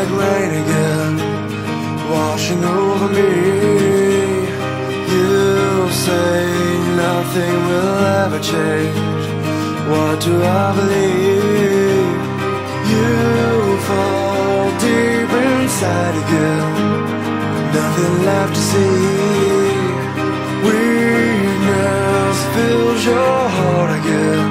like rain again Washing over me. You say nothing will ever change. What do I believe? You fall deep inside again. Nothing left to see. Weakness fills your heart again.